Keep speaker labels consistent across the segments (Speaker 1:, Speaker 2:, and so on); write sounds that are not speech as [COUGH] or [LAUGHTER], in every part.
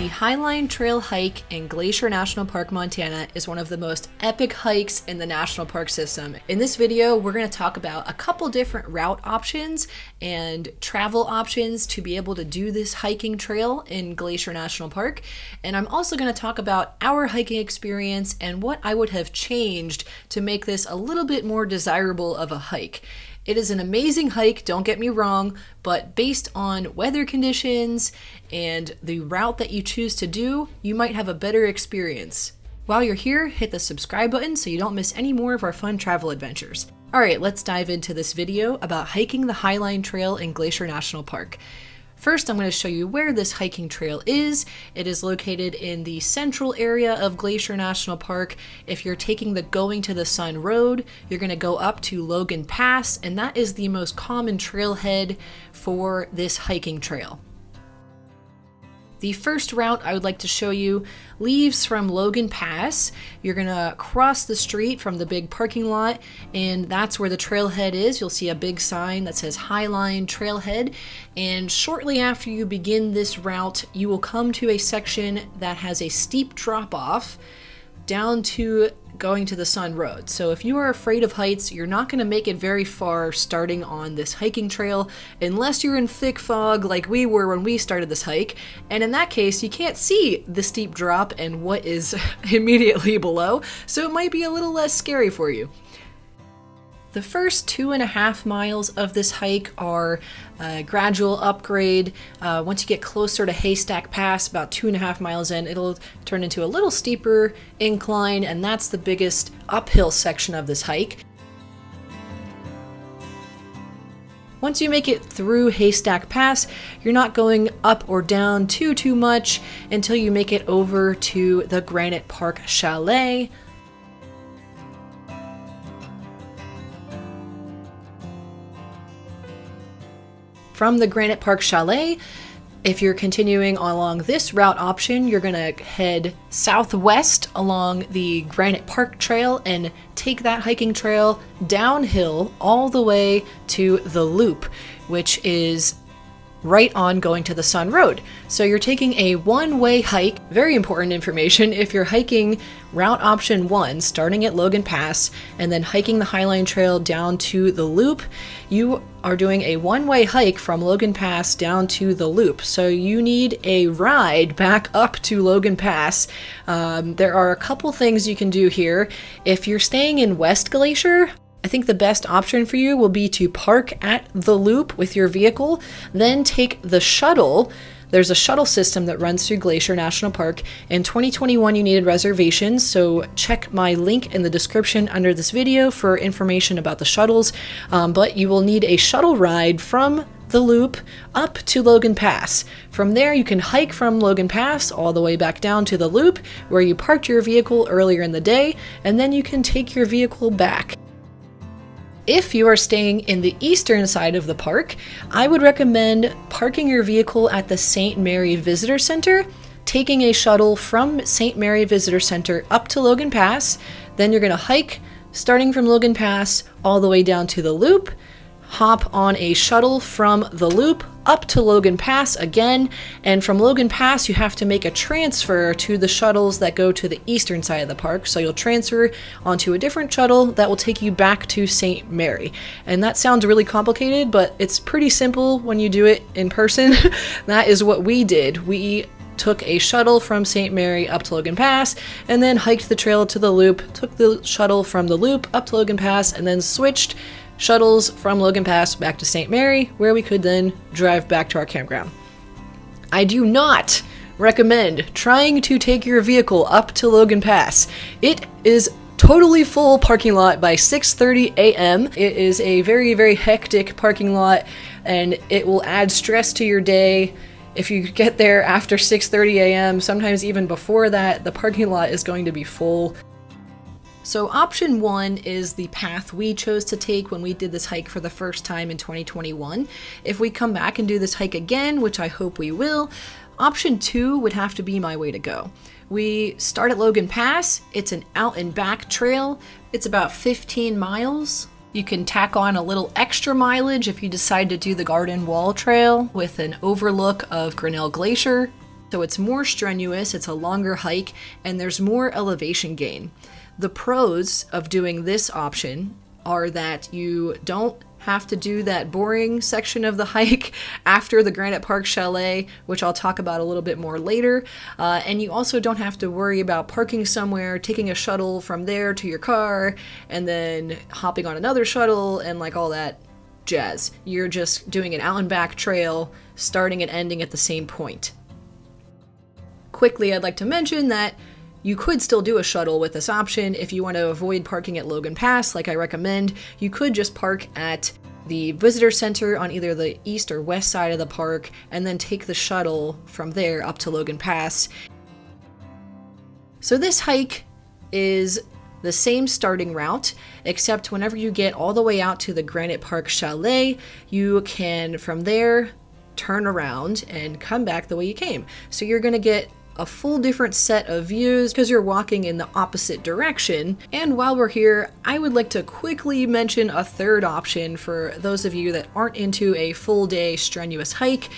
Speaker 1: The Highline Trail hike in Glacier National Park, Montana is one of the most epic hikes in the national park system. In this video, we're going to talk about a couple different route options and travel options to be able to do this hiking trail in Glacier National Park. And I'm also going to talk about our hiking experience and what I would have changed to make this a little bit more desirable of a hike. It is an amazing hike, don't get me wrong, but based on weather conditions and the route that you choose to do, you might have a better experience. While you're here, hit the subscribe button so you don't miss any more of our fun travel adventures. Alright, let's dive into this video about hiking the Highline Trail in Glacier National Park. First, I'm going to show you where this hiking trail is. It is located in the central area of Glacier National Park. If you're taking the Going to the Sun Road, you're going to go up to Logan Pass, and that is the most common trailhead for this hiking trail. The first route I would like to show you leaves from Logan Pass. You're gonna cross the street from the big parking lot, and that's where the trailhead is. You'll see a big sign that says Highline Trailhead. And shortly after you begin this route, you will come to a section that has a steep drop off down to going to the Sun Road. So if you are afraid of heights, you're not going to make it very far starting on this hiking trail unless you're in thick fog like we were when we started this hike. And in that case, you can't see the steep drop and what is [LAUGHS] immediately below, so it might be a little less scary for you. The first two and a half miles of this hike are a gradual upgrade. Uh, once you get closer to Haystack Pass, about two and a half miles in, it'll turn into a little steeper incline, and that's the biggest uphill section of this hike. Once you make it through Haystack Pass, you're not going up or down too too much until you make it over to the Granite Park Chalet, From the Granite Park Chalet, if you're continuing along this route option, you're going to head southwest along the Granite Park Trail and take that hiking trail downhill all the way to the Loop, which is right on going to the Sun Road. So you're taking a one-way hike. Very important information. [LAUGHS] If you're hiking route option one, starting at Logan Pass, and then hiking the Highline Trail down to the Loop, you are doing a one-way hike from Logan Pass down to the Loop. So you need a ride back up to Logan Pass. Um, there are a couple things you can do here. If you're staying in West Glacier, I think the best option for you will be to park at the loop with your vehicle, then take the shuttle. There's a shuttle system that runs through Glacier National Park. In 2021, you needed reservations, so check my link in the description under this video for information about the shuttles. Um, but you will need a shuttle ride from the loop up to Logan Pass. From there, you can hike from Logan Pass all the way back down to the loop where you parked your vehicle earlier in the day, and then you can take your vehicle back. If you are staying in the eastern side of the park, I would recommend parking your vehicle at the St. Mary Visitor Center, taking a shuttle from St. Mary Visitor Center up to Logan Pass. Then you're going to hike starting from Logan Pass all the way down to the loop, hop on a shuttle from the loop up to Logan Pass again, and from Logan Pass, you have to make a transfer to the shuttles that go to the eastern side of the park. So you'll transfer onto a different shuttle that will take you back to St. Mary. And that sounds really complicated, but it's pretty simple when you do it in person. [LAUGHS] that is what we did. We took a shuttle from St. Mary up to Logan Pass, and then hiked the trail to the loop, took the shuttle from the loop up to Logan Pass, and then switched shuttles from Logan Pass back to St. Mary, where we could then drive back to our campground. I do not recommend trying to take your vehicle up to Logan Pass. It is totally full parking lot by 6:30 a.m. It is a very very hectic parking lot and it will add stress to your day. If you get there after 6:30 a.m., sometimes even before that, the parking lot is going to be full. So option one is the path we chose to take when we did this hike for the first time in 2021. If we come back and do this hike again, which I hope we will, option two would have to be my way to go. We start at Logan Pass. It's an out and back trail. It's about 15 miles. You can tack on a little extra mileage if you decide to do the Garden Wall Trail with an overlook of Grinnell Glacier. So it's more strenuous, it's a longer hike, and there's more elevation gain. The pros of doing this option are that you don't have to do that boring section of the [LAUGHS] hike after the Granite Park Chalet, which I'll talk about a little bit more later. Uh, and you also don't have to worry about parking somewhere, taking a shuttle from there to your car, and then hopping on another shuttle and like all that jazz. You're just doing an out and back trail, starting and ending at the same point. Quickly, I'd like to mention that you could still do a shuttle with this option if you want to avoid parking at Logan Pass, like I recommend. You could just park at the visitor center on either the east or west side of the park and then take the shuttle from there up to Logan Pass. So, this hike is the same starting route, except whenever you get all the way out to the Granite Park Chalet, you can from there turn around and come back the way you came. So, you're going to get a full different set of views because you're walking in the opposite direction. And while we're here, I would like to quickly mention a third option for those of you that aren't into a full day strenuous hike.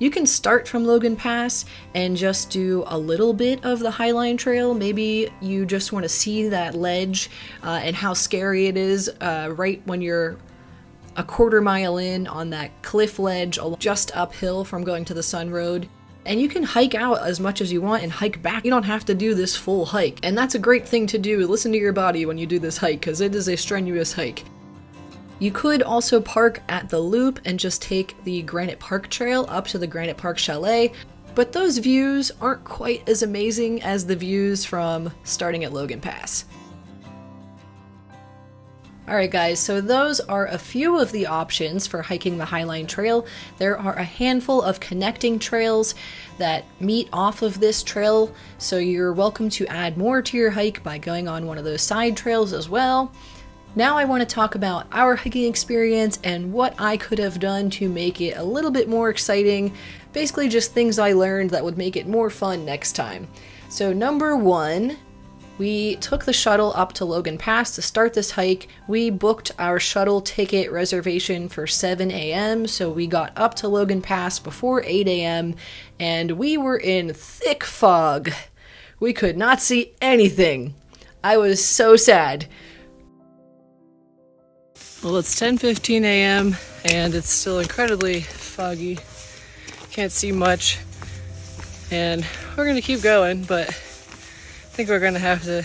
Speaker 1: You can start from Logan Pass and just do a little bit of the Highline Trail. Maybe you just want to see that ledge uh, and how scary it is uh, right when you're a quarter mile in on that cliff ledge just uphill from going to the Sun Road. And you can hike out as much as you want and hike back. You don't have to do this full hike. And that's a great thing to do. Listen to your body when you do this hike, because it is a strenuous hike. You could also park at the loop and just take the Granite Park Trail up to the Granite Park Chalet, but those views aren't quite as amazing as the views from starting at Logan Pass. Alright guys, so those are a few of the options for hiking the Highline Trail. There are a handful of connecting trails that meet off of this trail, so you're welcome to add more to your hike by going on one of those side trails as well. Now I want to talk about our hiking experience and what I could have done to make it a little bit more exciting. Basically just things I learned that would make it more fun next time. So number one, we took the shuttle up to Logan Pass to start this hike. We booked our shuttle ticket reservation for 7 a.m., so we got up to Logan Pass before 8 a.m., and we were in thick fog. We could not see anything. I was so sad. Well, it's 10:15 a.m. and it's still incredibly foggy. Can't see much. And we're going to keep going, but think we're gonna have to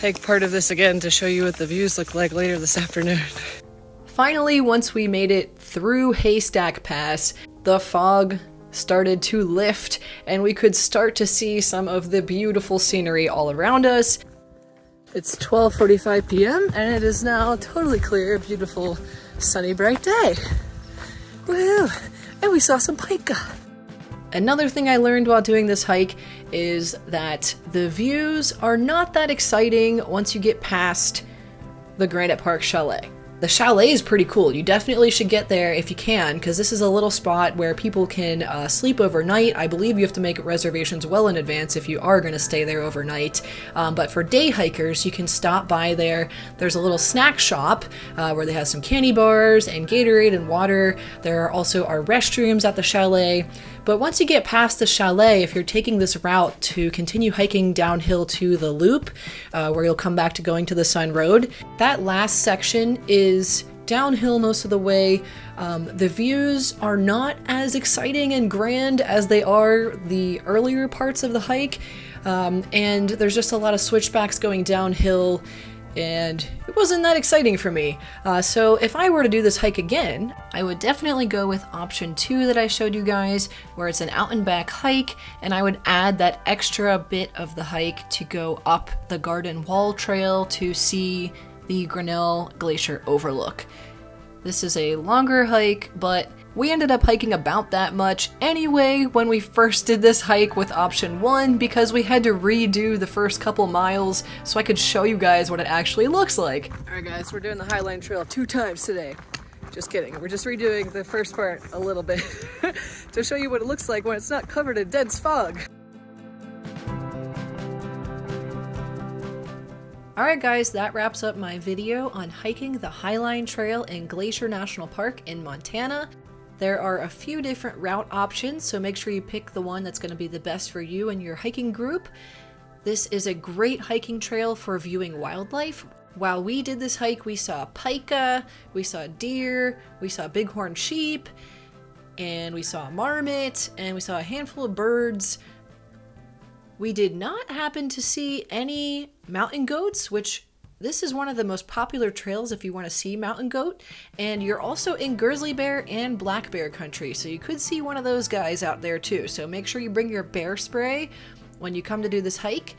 Speaker 1: hike part of this again to show you what the views look like later this [LAUGHS] afternoon. Finally, once we made it through Haystack Pass, the fog started to lift and we could start to see some of the beautiful scenery all around us. It's 12:45 p.m. and it is now totally clear, beautiful, sunny, bright day. Woohoo! And we saw some pika. Another thing I learned while doing this hike is that the views are not that exciting once you get past the Granite Park Chalet. The chalet is pretty cool. You definitely should get there if you can, because this is a little spot where people can uh, sleep overnight. I believe you have to make reservations well in advance if you are going to stay there overnight. Um, but for day hikers, you can stop by there. There's a little snack shop uh, where they have some candy bars and Gatorade and water. There are also are restrooms at the chalet. But once you get past the chalet, if you're taking this route to continue hiking downhill to the loop, uh, where you'll come back to going to the Sun Road, that last section is downhill most of the way. Um, the views are not as exciting and grand as they are the earlier parts of the hike, um, and there's just a lot of switchbacks going downhill and it wasn't that exciting for me. Uh, so if I were to do this hike again, I would definitely go with option two that I showed you guys, where it's an out and back hike, and I would add that extra bit of the hike to go up the Garden Wall Trail to see the Grinnell Glacier overlook. This is a longer hike, but we ended up hiking about that much anyway when we first did this hike with option 1 because we had to redo the first couple miles so I could show you guys what it actually looks like. Alright guys, we're doing the Highline Trail two times today. Just kidding, we're just redoing the first part a little bit [LAUGHS] to show you what it looks like when it's not covered in dense fog. Alright guys, that wraps up my video on hiking the Highline Trail in Glacier National Park in Montana. There are a few different route options, so make sure you pick the one that's going to be the best for you and your hiking group. This is a great hiking trail for viewing wildlife. While we did this hike, we saw pika, we saw deer, we saw bighorn sheep, and we saw a marmot, and we saw a handful of birds. We did not happen to see any mountain goats, which this is one of the most popular trails if you want to see mountain goat, and you're also in grizzly bear and black bear country, so you could see one of those guys out there too. So make sure you bring your bear spray when you come to do this hike.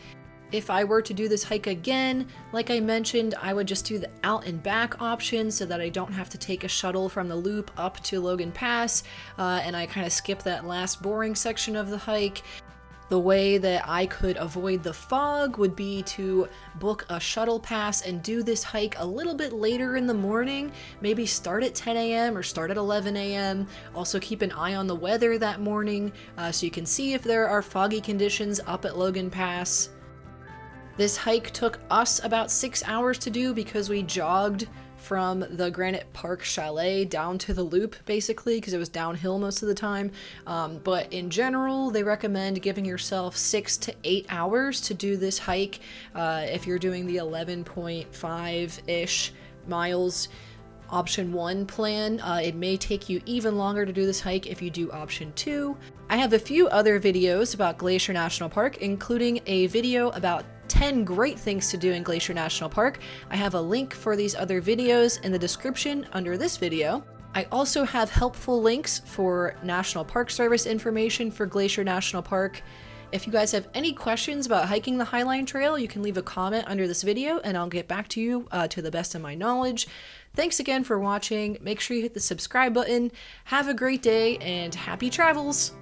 Speaker 1: If I were to do this hike again, like I mentioned, I would just do the out and back option so that I don't have to take a shuttle from the loop up to Logan Pass, uh, and I kind of skip that last boring section of the hike. The way that I could avoid the fog would be to book a shuttle pass and do this hike a little bit later in the morning. Maybe start at 10 a.m. or start at 11 a.m. Also, keep an eye on the weather that morning uh, so you can see if there are foggy conditions up at Logan Pass. This hike took us about six hours to do because we jogged from the Granite Park Chalet down to the loop, basically, because it was downhill most of the time. Um, but in general, they recommend giving yourself six to eight hours to do this hike uh, if you're doing the 11.5 ish miles option one plan. Uh, it may take you even longer to do this hike if you do option two. I have a few other videos about Glacier National Park, including a video about 10 great things to do in Glacier National Park. I have a link for these other videos in the description under this video. I also have helpful links for National Park Service information for Glacier National Park. If you guys have any questions about hiking the Highline Trail, you can leave a comment under this video and I'll get back to you uh, to the best of my knowledge. Thanks again for watching. Make sure you hit the subscribe button. Have a great day and happy travels!